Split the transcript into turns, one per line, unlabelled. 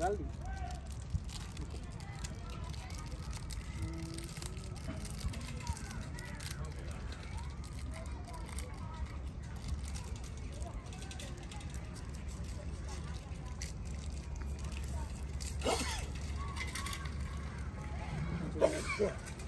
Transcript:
डाल दी Yeah.